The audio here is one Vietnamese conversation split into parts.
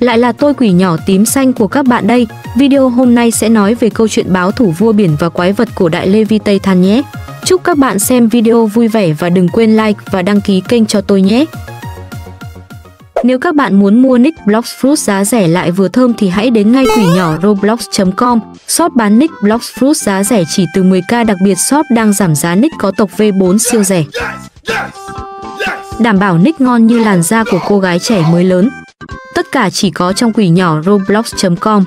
Lại là tôi quỷ nhỏ tím xanh của các bạn đây. Video hôm nay sẽ nói về câu chuyện báo thủ vua biển và quái vật cổ đại Leviathan nhé. Chúc các bạn xem video vui vẻ và đừng quên like và đăng ký kênh cho tôi nhé. Nếu các bạn muốn mua nick Blocks Fruit giá rẻ lại vừa thơm thì hãy đến ngay quỷ nhỏ roblox.com. Shop bán nick Blocks Fruit giá rẻ chỉ từ 10k đặc biệt shop đang giảm giá nick có tộc V4 siêu rẻ. Đảm bảo nick ngon như làn da của cô gái trẻ mới lớn. Tất cả chỉ có trong quỷ nhỏ roblox.com.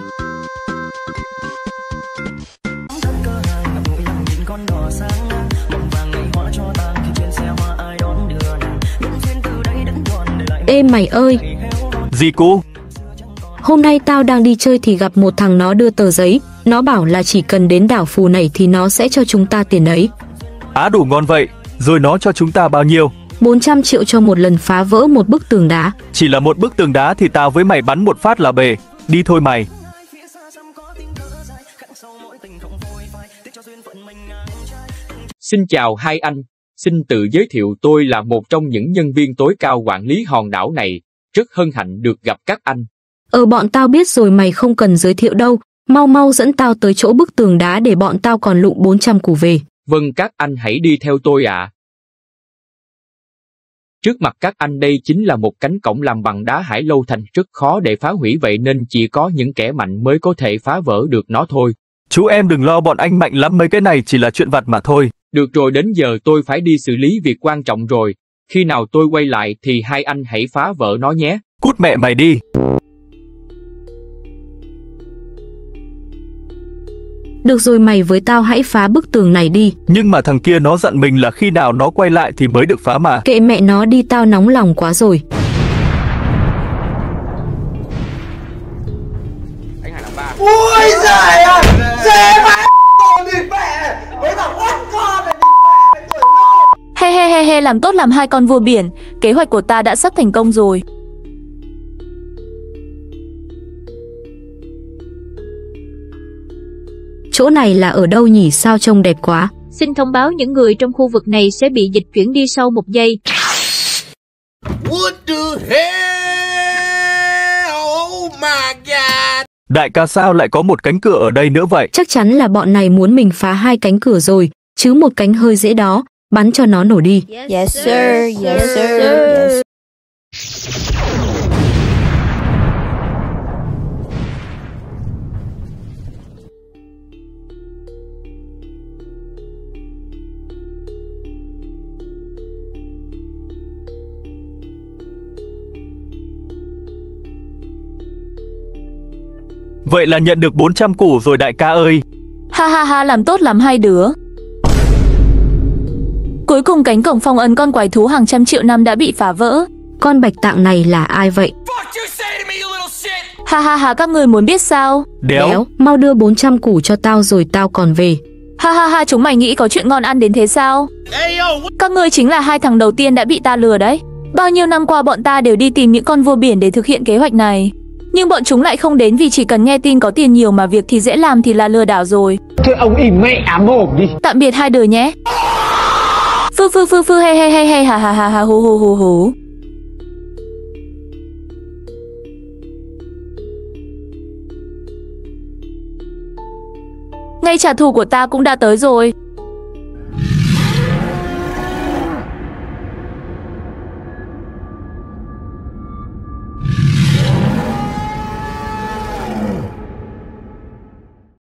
Ê mày ơi, Gì cô? hôm nay tao đang đi chơi thì gặp một thằng nó đưa tờ giấy, nó bảo là chỉ cần đến đảo phù này thì nó sẽ cho chúng ta tiền ấy. Á đủ ngon vậy, rồi nó cho chúng ta bao nhiêu? 400 triệu cho một lần phá vỡ một bức tường đá. Chỉ là một bức tường đá thì tao với mày bắn một phát là bể. Đi thôi mày. Xin chào hai anh, xin tự giới thiệu tôi là một trong những nhân viên tối cao quản lý hòn đảo này, rất hân hạnh được gặp các anh. Ờ bọn tao biết rồi mày không cần giới thiệu đâu, mau mau dẫn tao tới chỗ bức tường đá để bọn tao còn lụng 400 củ về. Vâng các anh hãy đi theo tôi ạ. Trước mặt các anh đây chính là một cánh cổng làm bằng đá hải lâu thành rất khó để phá hủy vậy nên chỉ có những kẻ mạnh mới có thể phá vỡ được nó thôi. Chú em đừng lo bọn anh mạnh lắm mấy cái này chỉ là chuyện vặt mà thôi. Được rồi đến giờ tôi phải đi xử lý việc quan trọng rồi. Khi nào tôi quay lại thì hai anh hãy phá vỡ nó nhé. Cút mẹ mày đi. Được rồi mày với tao hãy phá bức tường này đi. Nhưng mà thằng kia nó giận mình là khi nào nó quay lại thì mới được phá mà. Kệ mẹ nó đi tao nóng lòng quá rồi. Ui giời ơi Dễ vãi Con đi mẹ He he he he làm tốt làm hai con vua biển, kế hoạch của ta đã sắp thành công rồi. Chỗ này là ở đâu nhỉ sao trông đẹp quá. Xin thông báo những người trong khu vực này sẽ bị dịch chuyển đi sau một giây. What the hell Oh my god Đại ca sao lại có một cánh cửa ở đây nữa vậy? Chắc chắn là bọn này muốn mình phá hai cánh cửa rồi, chứ một cánh hơi dễ đó, bắn cho nó nổ đi. Yes sir, yes sir, yes. Vậy là nhận được 400 củ rồi đại ca ơi. Ha ha ha làm tốt làm hai đứa. Cuối cùng cánh cổng phong ấn con quái thú hàng trăm triệu năm đã bị phá vỡ. Con bạch tạng này là ai vậy? Ha ha ha các người muốn biết sao? Đéo. mau đưa 400 củ cho tao rồi tao còn về. Ha ha ha chúng mày nghĩ có chuyện ngon ăn đến thế sao? Các ngươi chính là hai thằng đầu tiên đã bị ta lừa đấy. Bao nhiêu năm qua bọn ta đều đi tìm những con vua biển để thực hiện kế hoạch này. Nhưng bọn chúng lại không đến vì chỉ cần nghe tin có tiền nhiều mà việc thì dễ làm thì là lừa đảo rồi. Thôi ông im mẹ mồm đi Tạm biệt hai đứa nhé. Phư phư phư phư he he he he ha ha ha ha hu hu hu hu. Ngay trả thù của ta cũng đã tới rồi.